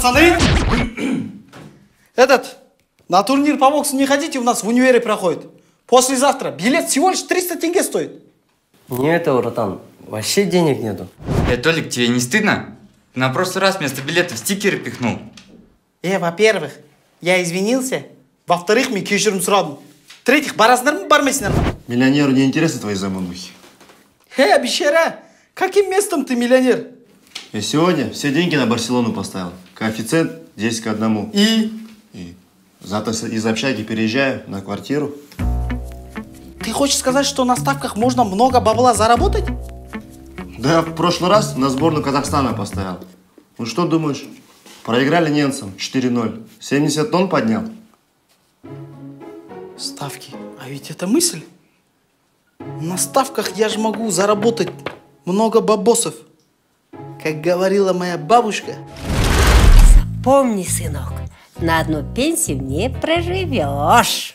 пацаны! Этот, на турнир по боксу не ходите, у нас в универе проходит. Послезавтра. Билет всего лишь 300 тенге стоит. Нет, братан, вообще денег нету. Э, Толик, тебе не стыдно? На прошлый раз вместо билета стикеры пихнул. Э, во-первых, я извинился. Во-вторых, мен кешірім сұрадым. В-третьих, барасыңдар ма, бармайсыңдар ма? Миллионеру не интересны твои заманухи. Э, бешара, каким местом ты миллионер? Я сегодня все деньги на Барселону поставил. Коэффициент 10 к 1. И? И завтра из общаги переезжаю на квартиру. Ты хочешь сказать, что на ставках можно много бабла заработать? Да я в прошлый раз на сборную Казахстана поставил. Ну что думаешь? Проиграли немцам 4-0. 70 тонн поднял. Ставки. А ведь это мысль. На ставках я же могу заработать много бабосов. Как говорила моя бабушка. Помни, сынок, на одну пенсию не проживешь.